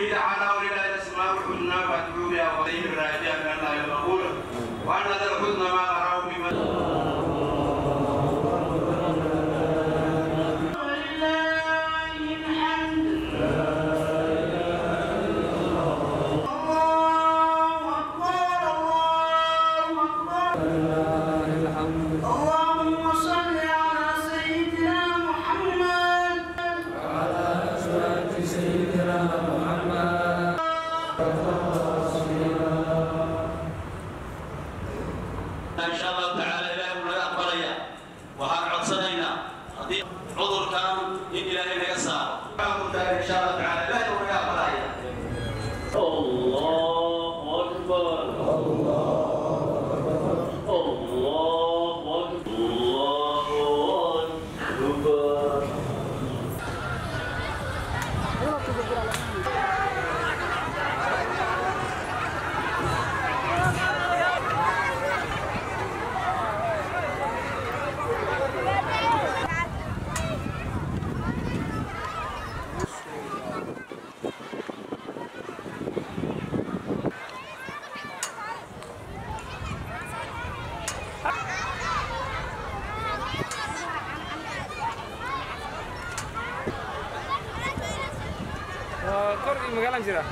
قوله تعالى ولله الأسماء الحسنى فادعوا بها وقيم الراجع ان الله يقول وأن هذا الحزن ما أراه بمن اللهم صل على ان شاء الله. Ah! kor magaalaan jiraa